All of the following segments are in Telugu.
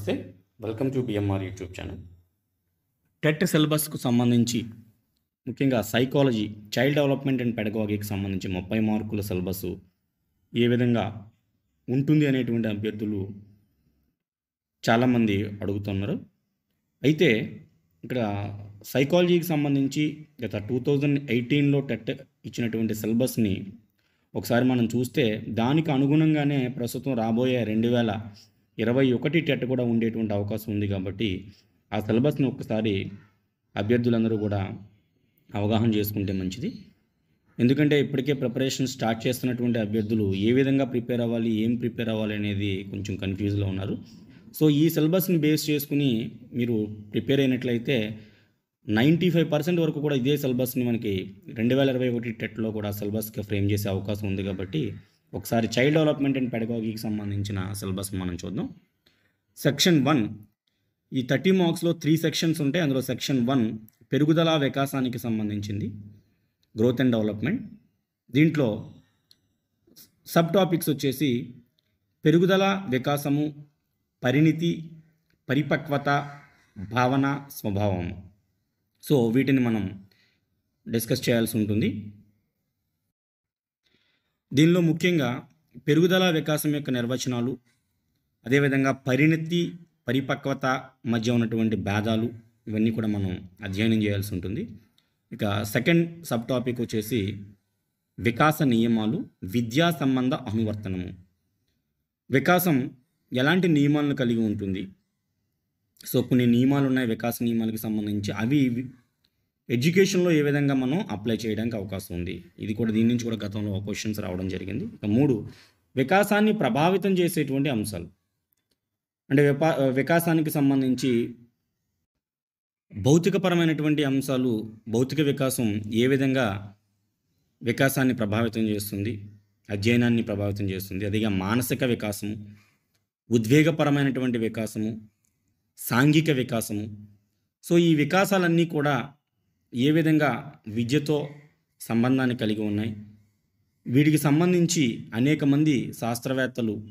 నమస్తే. Welcome to BMR YouTube channel TET సిలబస్కు సంబంధించి ముఖ్యంగా సైకాలజీ చైల్డ్ డెవలప్మెంట్ అండ్ పెడగాగికి సంబంధించి ముప్పై మార్కుల సిలబస్ ఏ విధంగా ఉంటుంది అనేటువంటి అభ్యర్థులు చాలామంది అడుగుతున్నారు. అయితే ఇక్కడ సైకాలజీకి సంబంధించి గత టూ థౌజండ్ ఎయిటీన్లో టెట్ ఇచ్చినటువంటి సిలబస్ని ఒకసారి మనం చూస్తే దానికి అనుగుణంగానే ప్రస్తుతం రాబోయే రెండు వేల ఇరవై ఒకటి టెట్ కూడా ఉండేటువంటి అవకాశం ఉంది కాబట్టి ఆ సిలబస్ని ఒక్కసారి అభ్యర్థులందరూ కూడా అవగాహన చేసుకుంటే మంచిది. ఎందుకంటే ఇప్పటికే ప్రిపరేషన్ స్టార్ట్ చేస్తున్నటువంటి అభ్యర్థులు ఏ విధంగా ప్రిపేర్ అవ్వాలి ఏం ప్రిపేర్ అవ్వాలి అనేది కొంచెం కన్ఫ్యూజ్లో ఉన్నారు. సో ఈ సిలబస్ని బేస్ చేసుకుని మీరు ప్రిపేర్ అయినట్లయితే నైంటీ ఫైవ్ పర్సెంట్ వరకు కూడా ఇదే సిలబస్ని మనకి రెండు వేల ఇరవై ఒకటి టెట్లో కూడా సిలబస్కి ఫ్రేమ్ చేసే అవకాశం ఉంది కాబట్టి ఒకసారి చైల్డ్ డెవలప్మెంట్ అండ్ పెడగోగికి సంబంధించిన సిలబస్ మనం చూద్దాం. సెక్షన్ వన్ ఈ థర్టీ మార్క్స్లో త్రీ సెక్షన్స్ ఉంటాయి. అందులో సెక్షన్ వన్ పెరుగుదల వికాసానికి సంబంధించింది. గ్రోత్ అండ్ డెవలప్మెంట్ దీంట్లో సబ్ టాపిక్స్ వచ్చేసి పెరుగుదల వికాసము పరిణితి పరిపక్వత భావన స్వభావము సో వీటిని మనం డిస్కస్ చేయాల్సి ఉంటుంది. దీనిలో ముఖ్యంగా పెరుగుదల వికాసం యొక్క నిర్వచనాలు అదేవిధంగా పరిణతి పరిపక్వత మధ్య ఉన్నటువంటి భేదాలు ఇవన్నీ కూడా మనం అధ్యయనం చేయాల్సి ఉంటుంది. ఇక సెకండ్ సబ్ టాపిక్ వచ్చేసి వికాస నియమాలు విద్యా సంబంధ అనువర్తనము. వికాసం ఎలాంటి నియమాలను కలిగి ఉంటుంది? సో కొన్ని నియమాలు ఉన్నాయి వికాస నియమాలకు సంబంధించి. అవి ఎడ్యుకేషన్లో ఏ విధంగా మనం అప్లై చేయడానికి అవకాశం ఉంది? ఇది కూడా దీని నుంచి కూడా గతంలో క్వశ్చన్స్ రావడం జరిగింది. ఇక మూడు వికాసాన్ని ప్రభావితం చేసేటువంటి అంశాలు. అంటే విపా వికాసానికి సంబంధించి భౌతికపరమైనటువంటి అంశాలు భౌతిక వికాసం ఏ విధంగా వికాసాన్ని ప్రభావితం చేస్తుంది? అధ్యయనాన్ని ప్రభావితం చేస్తుంది. అదిగా మానసిక వికాసము ఉద్వేగపరమైనటువంటి వికాసము సాంఘిక వికాసము. సో ఈ వికాసాలన్నీ కూడా ఏ విధంగా విద్యతో సంబంధాన్ని కలిగి ఉన్నాయి? వీటికి సంబంధించి అనేక మంది శాస్త్రవేత్తలు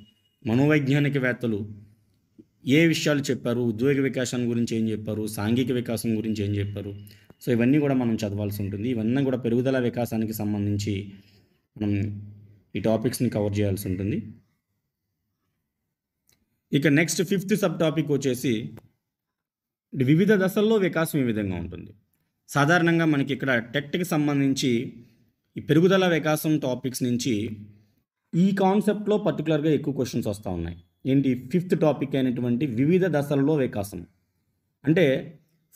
మనోవైజ్ఞానికవేత్తలు ఏ విషయాలు చెప్పారు? ఉద్యోగ వికాసం గురించి ఏం చెప్పారు? సాంఘిక వికాసం గురించి ఏం చెప్పారు? సో ఇవన్నీ కూడా మనం చదవాల్సి ఉంటుంది. ఇవన్నీ కూడా పెరుగుదల వికాసానికి సంబంధించి మనం ఈ టాపిక్స్ని కవర్ చేయాల్సి ఉంటుంది. ఇక నెక్స్ట్ ఫిఫ్త్ సబ్ టాపిక్ వచ్చేసి వివిధ దశల్లో వికాసం ఈ విధంగా ఉంటుంది? సాధారణంగా మనకి ఇక్కడ టెట్కి సంబంధించి ఈ పెరుగుదల వికాసం టాపిక్స్ నుంచి ఈ కాన్సెప్ట్లో పర్టికులర్గా ఎక్కువ క్వశ్చన్స్ వస్తూ ఉన్నాయి. ఏంటి? ఫిఫ్త్ టాపిక్ అయినటువంటి వివిధ దశలలో వికాసం. అంటే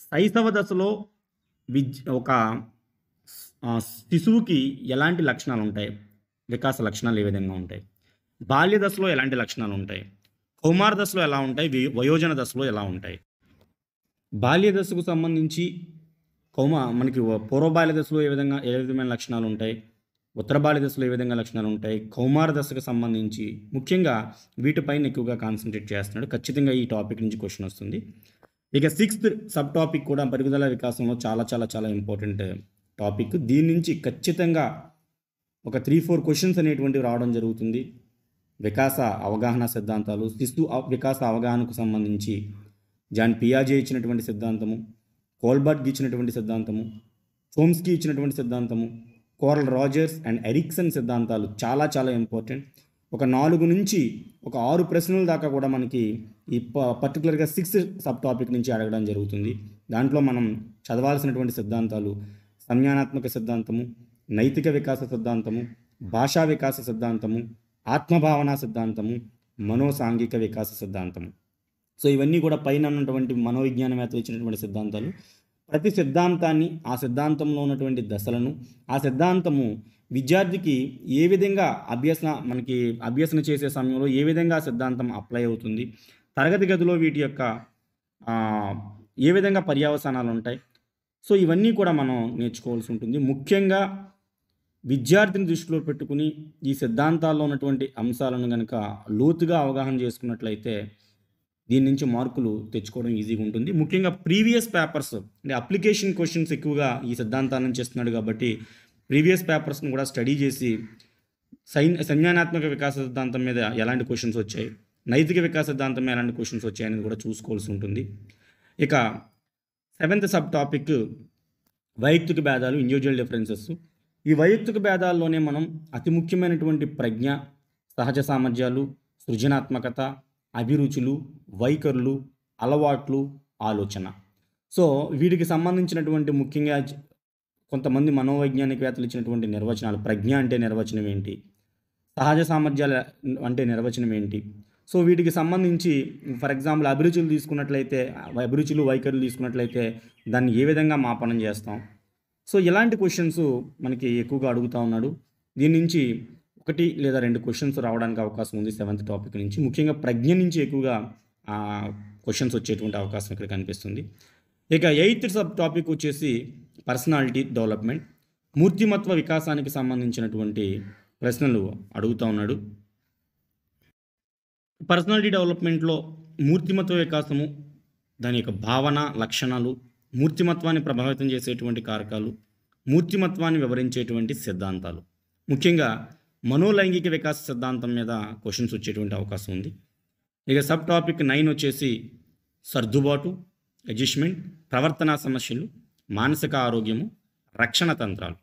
శైశవ దశలో విద్య ఒక శిశువుకి ఎలాంటి లక్షణాలు ఉంటాయి? వికాస లక్షణాలు ఏ విధంగా ఉంటాయి? బాల్య దశలో ఎలాంటి లక్షణాలు ఉంటాయి? కౌమార దశలో ఎలా ఉంటాయి? వయోజన దశలో ఎలా ఉంటాయి? బాల్య దశకు సంబంధించి కౌమ మనకి పూర్వ బాల్య దశలో ఏ విధంగా ఏ విధమైన లక్షణాలు ఉంటాయి? ఉత్తర బాల్య దశలో ఏ విధంగా లక్షణాలు ఉంటాయి? కౌమార దశకు సంబంధించి ముఖ్యంగా వీటిపైన ఎక్కువగా కాన్సన్ట్రేట్ చేస్తున్నాడు. ఖచ్చితంగా ఈ టాపిక్ నుంచి క్వశ్చన్ వస్తుంది. ఇక సిక్స్త్ సబ్ టాపిక్ కూడా పెరుగుదల వికాసంలో చాలా చాలా చాలా ఇంపార్టెంట్ టాపిక్ దీని నుంచి ఖచ్చితంగా ఒక త్రీ ఫోర్ క్వశ్చన్స్ అనేటువంటివి రావడం జరుగుతుంది. వికాస అవగాహన సిద్ధాంతాలు శిశు వికాస అవగాహనకు సంబంధించి జాన్ పియాజే ఇచ్చినటువంటి సిద్ధాంతము కోల్బర్గ్ ఇచ్చినటువంటి సిద్ధాంతము హోమ్స్కి ఇచ్చినటువంటి సిద్ధాంతము కోరల్ రాజర్స్ అండ్ ఎరిక్సన్ సిద్ధాంతాలు చాలా చాలా ఇంపార్టెంట్. ఒక నాలుగు నుంచి ఒక ఆరు ప్రశ్నల దాకా కూడా మనకి ఈ ప- పర్టికులర్గా సిక్స్త్ సబ్ టాపిక్ నుంచి అడగడం జరుగుతుంది. దాంట్లో మనం చదవాల్సినటువంటి సిద్ధాంతాలు సంజ్ఞానాత్మక సిద్ధాంతము నైతిక వికాస సిద్ధాంతము భాషా వికాస సిద్ధాంతము ఆత్మభావన సిద్ధాంతము మనోసాంఘిక వికాస సిద్ధాంతము. సో ఇవన్నీ కూడా పైన ఉన్నటువంటి మనోవిజ్ఞానవేత్తలు ఇచ్చినటువంటి సిద్ధాంతాలు. ప్రతి సిద్ధాంతాన్ని ఆ సిద్ధాంతంలో ఉన్నటువంటి దశలను ఆ సిద్ధాంతము విద్యార్థికి ఏ విధంగా అభ్యసన మనకి అభ్యసన చేసే సమయంలో ఏ విధంగా సిద్ధాంతం అప్లై అవుతుంది తరగతి గదిలో వీటి యొక్క ఏ విధంగా పర్యవసానాలు ఉంటాయి. సో ఇవన్నీ కూడా మనం నేర్చుకోవాల్సి ఉంటుంది. ముఖ్యంగా విద్యార్థిని దృష్టిలో పెట్టుకుని ఈ సిద్ధాంతాల్లో ఉన్నటువంటి అంశాలను కనుక లోతుగా అవగాహన చేసుకున్నట్లయితే దీని నుంచి మార్కులు తెచ్చుకోవడం ఈజీగా ఉంటుంది. ముఖ్యంగా ప్రీవియస్ పేపర్స్ అంటే అప్లికేషన్ క్వశ్చన్స్ ఎక్కువగా ఈ సిద్ధాంతాలను చేస్తున్నాడు కాబట్టి ప్రీవియస్ పేపర్స్ని కూడా స్టడీ చేసి సైన్ సంజ్ఞానాత్మక వికాస సిద్ధాంతం మీద ఎలాంటి క్వశ్చన్స్ వచ్చాయి నైతిక వికాస సిద్ధాంతం ఎలాంటి క్వశ్చన్స్ వచ్చాయనేది కూడా చూసుకోవాల్సి ఉంటుంది. ఇక సెవెంత్ సబ్ టాపిక్ వైయక్తిక భేదాలు ఇండివిజువల్ డిఫరెన్సెస్. ఈ వైయక్తిక భేదాల్లోనే మనం అతి ముఖ్యమైనటువంటి ప్రజ్ఞ సహజ సామర్థ్యాలు సృజనాత్మకత అభిరుచులు వైఖరులు అలవాట్లు ఆలోచన. సో వీటికి సంబంధించినటువంటి ముఖ్యంగా కొంతమంది మనోవైజ్ఞానికవేత్తలు ఇచ్చినటువంటి నిర్వచనాలు ప్రజ్ఞ అంటే నిర్వచనం ఏంటి? సహజ సామర్థ్యాల అంటే నిర్వచనం ఏంటి? సో వీటికి సంబంధించి ఫర్ ఎగ్జాంపుల్ అభిరుచులు తీసుకున్నట్లయితే అభిరుచులు వైఖరులు తీసుకున్నట్లయితే దాన్ని ఏ విధంగా మాపనం చేస్తాం? సో ఇలాంటి క్వశ్చన్స్ మనకి ఎక్కువగా అడుగుతూ ఉన్నాడు. దీని నుంచి ఒకటి లేదా రెండు క్వశ్చన్స్ రావడానికి అవకాశం ఉంది సెవెంత్ టాపిక్ నుంచి. ముఖ్యంగా ప్రజ్ఞ నుంచి ఎక్కువగా క్వశ్చన్స్ వచ్చేటువంటి అవకాశం ఇక్కడ కనిపిస్తుంది. ఇక ఎయిత్ సబ్ టాపిక్ వచ్చేసి పర్సనాలిటీ డెవలప్మెంట్. మూర్తిమత్వ వికాసానికి సంబంధించినటువంటి ప్రశ్నలు అడుగుతూ ఉన్నాడు. పర్సనాలిటీ డెవలప్మెంట్లో మూర్తిమత్వ వికాసము దాని యొక్క భావన లక్షణాలు మూర్తిమత్వాన్ని ప్రభావితం చేసేటువంటి కారకాలు మూర్తిమత్వాన్ని వివరించేటువంటి సిద్ధాంతాలు. ముఖ్యంగా మనోలైంగిక వికాస సిద్ధాంతం మీద క్వశ్చన్స్ వచ్చేటువంటి అవకాశం ఉంది. ఇక సబ్ టాపిక్ నైన్ వచ్చేసి సర్దుబాటు అడ్జస్ట్మెంట్ ప్రవర్తనా సమస్యలు మానసిక ఆరోగ్యము రక్షణ తంత్రాలు.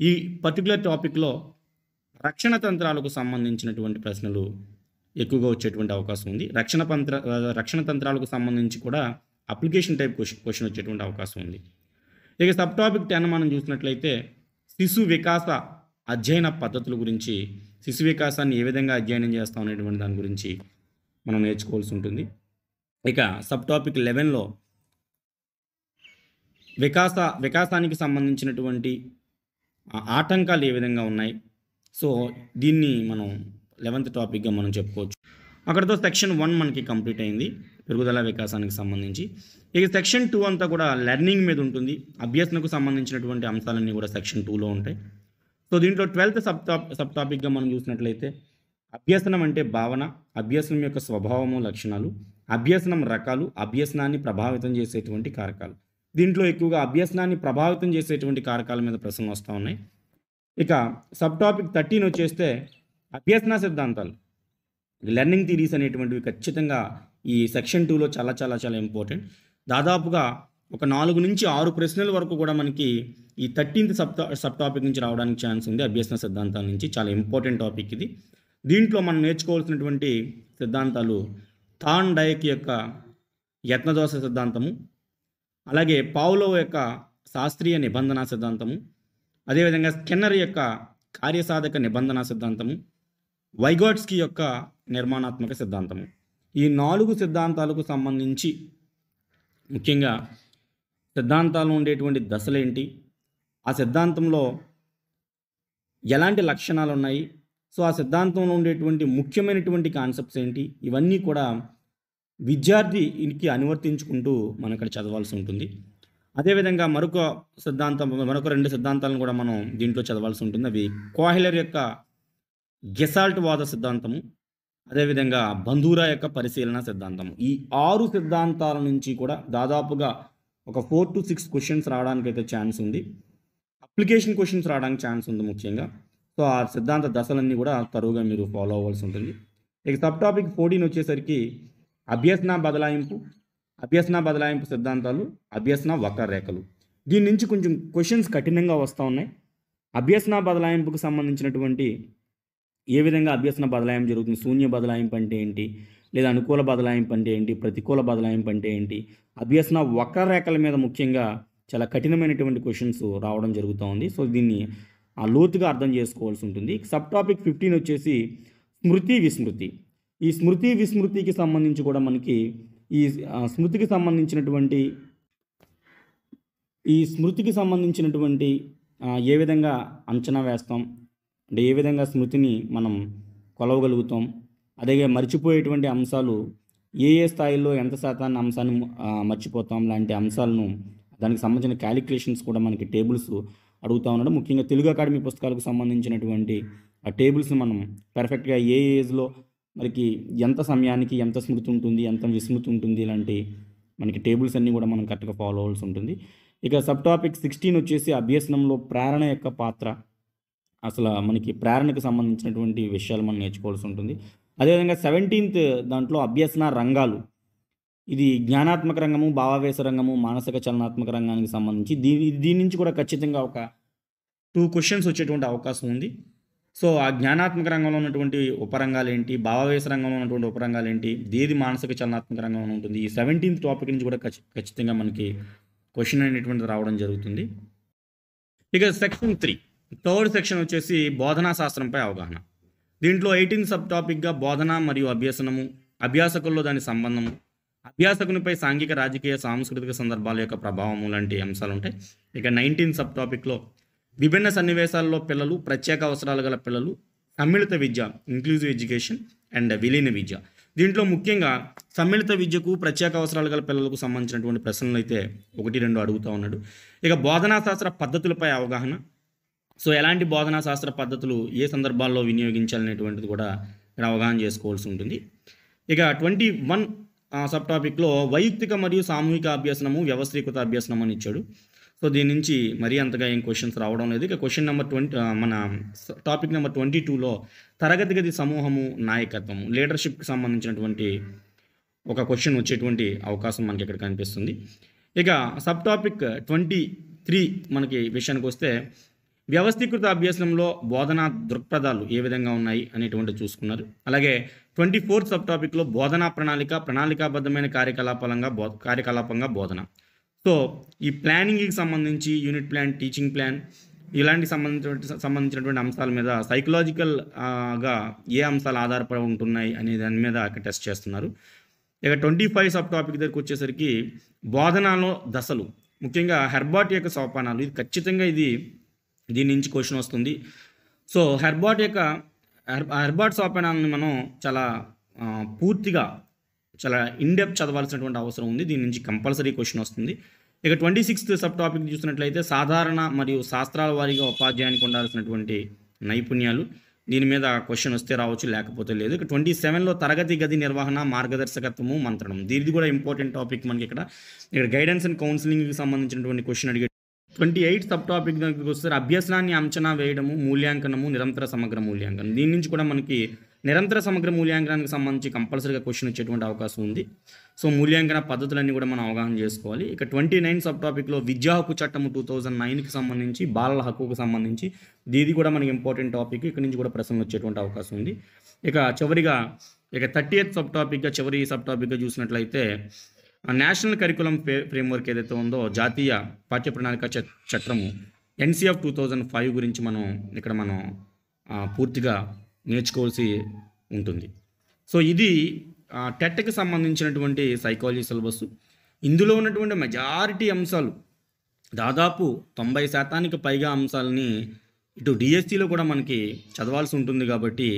ఈ పర్టికులర్ టాపిక్లో రక్షణ తంత్రాలకు సంబంధించినటువంటి ప్రశ్నలు ఎక్కువగా వచ్చేటువంటి అవకాశం ఉంది. రక్షణ తంత్ర రక్షణ తంత్రాలకు సంబంధించి కూడా అప్లికేషన్ టైప్ క్వశ్చన్ క్వశ్చన్ వచ్చేటువంటి అవకాశం ఉంది. ఇక సబ్ టాపిక్ టెన్ మనం చూసినట్లయితే శిశు వికాస అధ్యయన పద్ధతుల గురించి శిశు వికాసాన్ని ఏ విధంగా అధ్యయనం చేస్తాం అనేటువంటి దాని గురించి మనం నేర్చుకోవాల్సి ఉంటుంది. ఇక సబ్ టాపిక్ లెవెన్లో వికాస వికాసానికి సంబంధించినటువంటి ఆటంకాలు ఏ విధంగా ఉన్నాయి? సో దీన్ని మనం లెవెంత్ టాపిక్గా మనం చెప్పుకోవచ్చు. అక్కడతో సెక్షన్ వన్ మనకి కంప్లీట్ అయింది పెరుగుదల వికాసానికి సంబంధించి. ఇక సెక్షన్ టూ అంతా కూడా లెర్నింగ్ మీద ఉంటుంది. అభ్యసనకు సంబంధించినటువంటి అంశాలన్నీ కూడా సెక్షన్ టూలో ఉంటాయి. సో దీంట్లో ట్వెల్త్ సబ్ టాప్ సబ్ టాపిక్గా మనం చూసినట్లయితే అభ్యసనం అంటే భావన అభ్యసనం యొక్క స్వభావము లక్షణాలు అభ్యసనం రకాలు అభ్యసనాన్ని ప్రభావితం చేసేటువంటి కారకాలు. దీంట్లో ఎక్కువగా అభ్యసనాన్ని ప్రభావితం చేసేటువంటి కారకాల మీద ప్రశ్నలు వస్తూ ఉన్నాయి. ఇక సబ్ టాపిక్ థర్టీన్ వచ్చేస్తే అభ్యసన సిద్ధాంతాలు. లెర్నింగ్ థీరీస్ అనేటువంటివి ఖచ్చితంగా ఈ సెక్షన్ టూలో చాలా చాలా చాలా ఇంపార్టెంట్. దాదాపుగా ఒక నాలుగు నుంచి ఆరు ప్రశ్నల వరకు కూడా మనకి ఈ థర్టీన్త్ సబ్ సబ్ టాపిక్ నుంచి రావడానికి ఛాన్స్ ఉంది అభ్యసన సిద్ధాంతాల నుంచి. చాలా ఇంపార్టెంట్ టాపిక్ ఇది. దీంట్లో మనం నేర్చుకోవాల్సినటువంటి సిద్ధాంతాలు థాన్ డైక్ యొక్క యత్నదోష సిద్ధాంతము అలాగే పావులో యొక్క శాస్త్రీయ నిబంధన సిద్ధాంతము అదేవిధంగా స్కెన్నర్ యొక్క కార్యసాధక నిబంధన సిద్ధాంతము వైగాట్స్కి యొక్క నిర్మాణాత్మక సిద్ధాంతము. ఈ నాలుగు సిద్ధాంతాలకు సంబంధించి ముఖ్యంగా సిద్ధాంతాలు ఉండేటువంటి దశలేంటి ఆ సిద్ధాంతంలో ఎలాంటి లక్షణాలు ఉన్నాయి సో ఆ సిద్ధాంతంలో ఉండేటువంటి ముఖ్యమైనటువంటి కాన్సెప్ట్స్ ఏంటి? ఇవన్నీ కూడా విద్యార్థికి అనువర్తించుకుంటూ మనం ఇక్కడ చదవాల్సి ఉంటుంది. అదేవిధంగా మరొక సిద్ధాంతం మరొక రెండు సిద్ధాంతాలను కూడా మనం దీంట్లో చదవాల్సి ఉంటుంది. అవి కోహిలర్ యొక్క గెసాల్ట్ వాద సిద్ధాంతము అదేవిధంగా బంధూరా యొక్క పరిశీలన సిద్ధాంతము. ఈ ఆరు సిద్ధాంతాల నుంచి కూడా దాదాపుగా ఒక ఫోర్ టు సిక్స్ క్వశ్చన్స్ రావడానికి అయితే ఛాన్స్ ఉంది. అప్లికేషన్ క్వశ్చన్స్ రావడానికి ఛాన్స్ ఉంది ముఖ్యంగా. సో ఆ సిద్ధాంత దశలన్నీ కూడా తరువుగా మీరు ఫాలో అవ్వాల్సి ఉంటుంది. ఇక సబ్ టాపిక్ ఫోర్టీన్ వచ్చేసరికి అభ్యసన బదలాయింపు అభ్యసన బదలాయింపు సిద్ధాంతాలు అభ్యసన వక్రరేఖలు దీని నుంచి కొంచెం క్వశ్చన్స్ కఠినంగా వస్తూ ఉన్నాయి. అభ్యసన బదలాయింపుకు సంబంధించినటువంటి ఏ విధంగా అభ్యసన బదలాయింపు జరుగుతుంది? శూన్య బదలాయింపు అంటే ఏంటి? లేదా అనుకూల బదలాయింపు అంటే ఏంటి? ప్రతికూల బదలాయింపు అంటే ఏంటి? అభ్యసన వక్రరేఖల మీద ముఖ్యంగా చాలా కఠినమైనటువంటి క్వశ్చన్స్ రావడం జరుగుతూ ఉంది. సో దీన్ని లోతుగా అర్థం చేసుకోవాల్సి ఉంటుంది. సబ్ టాపిక్ ఫిఫ్టీన్ వచ్చేసి స్మృతి విస్మృతి. ఈ స్మృతి విస్మృతికి సంబంధించి కూడా మనకి ఈ స్మృతికి సంబంధించినటువంటి ఈ స్మృతికి సంబంధించినటువంటి ఏ విధంగా అంచనా వేస్తాం? అంటే ఏ విధంగా స్మృతిని మనం కొలవగలుగుతాం? అదే మర్చిపోయేటువంటి అంశాలు ఏ ఏ స్థాయిలో ఎంత శాతాన్ని అంశాన్ని మర్చిపోతాం? లాంటి అంశాలను దానికి సంబంధించిన క్యాలిక్యులేషన్స్ కూడా మనకి టేబుల్స్ అడుగుతూ ఉన్నాడు. ముఖ్యంగా తెలుగు అకాడమీ పుస్తకాలకు సంబంధించినటువంటి ఆ టేబుల్స్ మనం పర్ఫెక్ట్గా ఏ ఏజ్లో మనకి ఎంత సమయానికి ఎంత స్మృతి ఉంటుంది ఎంత విస్మృతి ఉంటుంది ఇలాంటి మనకి టేబుల్స్ అన్నీ కూడా మనం కరెక్ట్గా ఫాలో అవ్వాల్సి ఉంటుంది. ఇక సబ్ టాపిక్ సిక్స్టీన్ వచ్చేసి అభ్యసనంలో ప్రేరణ యొక్క పాత్ర. అసలు మనకి ప్రేరణకు సంబంధించినటువంటి విషయాలు మనం నేర్చుకోవాల్సి ఉంటుంది. అదేవిధంగా సెవెంటీన్త్ దాంట్లో అభ్యసన రంగాలు. ఇది జ్ఞానాత్మక రంగము భావావేశ రంగము మానసిక చలనాత్మక రంగానికి సంబంధించి దీని దీని నుంచి కూడా ఖచ్చితంగా ఒక టూ క్వశ్చన్స్ వచ్చేటువంటి అవకాశం ఉంది. సో ఆ జ్ఞానాత్మక రంగంలో ఉన్నటువంటి ఉపరంగాలు ఏంటి? భావావేశ రంగంలో ఉన్నటువంటి ఉపరంగాలు ఏంటి? దేది మానసిక చలనాత్మక రంగంలో ఉంటుంది? ఈ సెవెంటీన్త్ టాపిక్ నుంచి కూడా ఖచ్చి- ఖచ్చితంగా మనకి క్వశ్చన్ అనేటువంటిది రావడం జరుగుతుంది. ఇక సెక్షన్ త్రీ థర్డ్ సెక్షన్ వచ్చేసి బోధనా శాస్త్రంపై అవగాహన. దీంట్లో ఎయిటీన్ సబ్ టాపిక్గా బోధన మరియు అభ్యసనము అభ్యాసకుల్లో దాని సంబంధము అభ్యాసకునిపై సాంఘిక రాజకీయ సాంస్కృతిక సందర్భాల యొక్క ప్రభావము లాంటి అంశాలు ఉంటాయి ఇక నైన్టీన్ సబ్ టాపిక్లో విభిన్న సన్నివేశాల్లో పిల్లలు ప్రత్యేక అవసరాలు గల పిల్లలు సమ్మిళిత విద్య ఇంక్లూజివ్ ఎడ్యుకేషన్ అండ్ విలీన విద్య. దీంట్లో ముఖ్యంగా సమ్మిళిత విద్యకు ప్రత్యేక అవసరాలు గల పిల్లలకు సంబంధించినటువంటి ప్రశ్నలు అయితే ఒకటి రెండు అడుగుతూ ఉన్నాడు. ఇక బోధనా శాస్త్ర పద్ధతులపై అవగాహన. సో ఎలాంటి బోధనా శాస్త్ర పద్ధతులు ఏ సందర్భాల్లో వినియోగించాలనేటువంటిది కూడా ఇక్కడ అవగాహన చేసుకోవాల్సి ఉంటుంది. ఇక ట్వంటీ వన్ సబ్ టాపిక్లో వైయక్తిక మరియు సామూహిక అభ్యసనము వ్యవస్థీకృత అభ్యసనం అని ఇచ్చాడు. సో దీని నుంచి మరీ అంతగా ఏం క్వశ్చన్స్ రావడం లేదు. ఇక క్వశ్చన్ నెంబర్ ట్వంటీ మన టాపిక్ నెంబర్ ట్వంటీ టూలో తరగతి గది సమూహము నాయకత్వము లీడర్షిప్కి సంబంధించినటువంటి ఒక క్వశ్చన్ వచ్చేటువంటి అవకాశం మనకి ఇక్కడ కనిపిస్తుంది. ఇక సబ్ టాపిక్ ట్వంటీ త్రీ మనకి విషయానికి వస్తే వ్యవస్థీకృత అభ్యాసంలో బోధనా దృక్పథాలు ఏ విధంగా ఉన్నాయి అనేటువంటి చూసుకున్నారు. అలాగే ట్వంటీ ఫోర్త్ సబ్ టాపిక్లో బోధనా ప్రణాళిక ప్రణాళికాబద్ధమైన కార్యకలాపాలంగా బో కార్యకలాపంగా బోధన. సో ఈ ప్లానింగ్కి సంబంధించి యూనిట్ ప్లాన్ టీచింగ్ ప్లాన్ ఇలాంటి సంబంధించినటువంటి సంబంధించినటువంటి అంశాల మీద సైకలాజికల్గా ఏ అంశాలు ఆధారపడి ఉంటున్నాయి అనే దాని మీద అక్కడ టెస్ట్ చేస్తున్నారు. ఇక ట్వంటీ ఫైవ్ సబ్ టాపిక్ దగ్గరికి వచ్చేసరికి బోధనలో దశలు. ముఖ్యంగా హెర్బాట్ యొక్క సోపానాలు. ఇది ఖచ్చితంగా ఇది దీని నుంచి క్వశ్చన్ వస్తుంది. సో హెర్బాట్ యొక్క హెర్బాట్ సోపానాలను మనం చాలా పూర్తిగా చాలా ఇన్డెప్ చదవాల్సినటువంటి అవసరం ఉంది. దీని నుంచి కంపల్సరీ క్వశ్చన్ వస్తుంది. ఇక ట్వంటీ సిక్స్త్ సబ్ టాపిక్ చూసినట్లయితే సాధారణ మరియు శాస్త్రాల వారీగా ఉపాధ్యాయానికి ఉండాల్సినటువంటి నైపుణ్యాలు. దీని మీద క్వశ్చన్ వస్తే రావచ్చు లేకపోతే లేదు. ఇక ట్వంటీ సెవెన్లో తరగతి గది నిర్వహణ మార్గదర్శకత్వము మంత్రణం. దీనిది కూడా ఇంపార్టెంట్ టాపిక్ మనకి ఇక్కడ. ఇక్కడ గైడెన్స్ అండ్ కౌన్సిలింగ్కి సంబంధించినటువంటి క్వశ్చన్ అడిగే ట్వంటీ ఎయిట్ సబ్ టాపిక్ దగ్గరికి వస్తే అభ్యసనాన్ని అంచనా వేయడము మూల్యాంకనము నిరంతర సమగ్ర మూల్యాంకనం. దీని నుంచి కూడా మనకి నిరంతర సమగ్ర మూల్యాంకనానికి సంబంధించి కంపల్సరీగా క్వశ్చన్ వచ్చేటువంటి అవకాశం ఉంది. సో మూల్యాంకన పద్ధతులన్నీ కూడా మనం అవగాహన చేసుకోవాలి. ఇక ట్వంటీ నైన్ సబ్ టాపిక్లో విద్యా హక్కు చట్టము టూ థౌజండ్ నైన్కి సంబంధించి బాలల హక్కుకు సంబంధించి ఇది కూడా మనకి ఇంపార్టెంట్ టాపిక్. ఇక్కడ నుంచి కూడా ప్రశ్నలు వచ్చేటువంటి అవకాశం ఉంది. ఇక చివరిగా ఇక థర్టీ ఎయిత్ సబ్ టాపిక్గా చివరి సబ్ టాపిక్గా చూసినట్లయితే ఆ నేషనల్ కరికులం ఫ్రేమ్వర్క్ ఏదైతే ఉందో జాతీయ పాఠ్య ప్రణాళిక చ- చట్టము ఎన్సీఎఫ్ టూ థౌజండ్ ఫైవ్ గురించి మనం ఇక్కడ మనం పూర్తిగా నేర్చుకోవాల్సి ఉంటుంది. సో ఇది టెట్కి సంబంధించినటువంటి సైకాలజీ సిలబస్ ఇందులో ఉన్నటువంటి మెజారిటీ అంశాలు దాదాపు తొంభై శాతానికి పైగా అంశాలని ఇటు డిఎస్సిలో కూడా మనకి చదవాల్సి ఉంటుంది కాబట్టి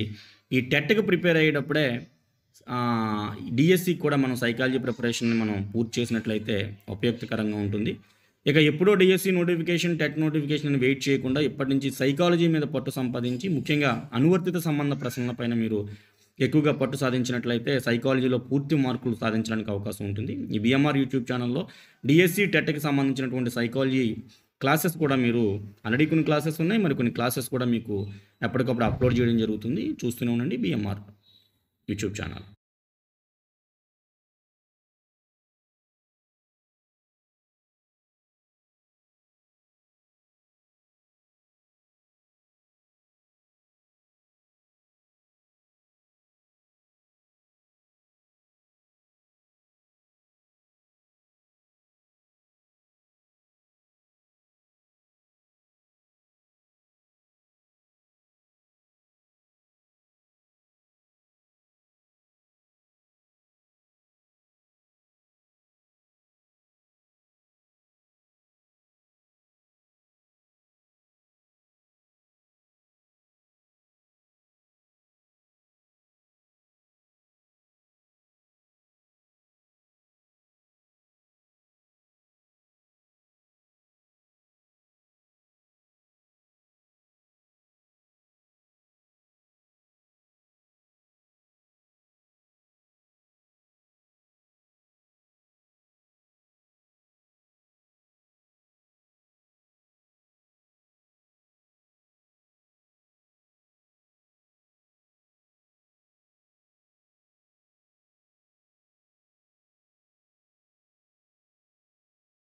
ఈ టెట్కి ప్రిపేర్ అయ్యేటప్పుడే డిఎస్సి కూడా మనం సైకాలజీ ప్రిపరేషన్ని మనం పూర్తి చేసినట్లయితే ఉపయుక్తకరంగా ఉంటుంది. ఇక ఎప్పుడో డిఎస్సి నోటిఫికేషన్ టెట్ నోటిఫికేషన్ అని వెయిట్ చేయకుండా ఇప్పటి నుంచి సైకాలజీ మీద పట్టు సంపాదించి ముఖ్యంగా అనువర్తిత సంబంధ ప్రశ్నలపైన మీరు ఎక్కువగా పట్టు సాధించినట్లయితే సైకాలజీలో పూర్తి మార్కులు సాధించడానికి అవకాశం ఉంటుంది. ఈ బిఎంఆర్ యూట్యూబ్ ఛానల్లో డిఎస్సి టెట్కి సంబంధించినటువంటి సైకాలజీ క్లాసెస్ కూడా మీరు ఆల్రెడీ కొన్ని క్లాసెస్ ఉన్నాయి. మరి కొన్ని క్లాసెస్ కూడా మీకు ఎప్పటికప్పుడు అప్లోడ్ చేయడం జరుగుతుంది. చూస్తూనే ఉండండి బిఎంఆర్ యూట్యూబ్ ఛానల్.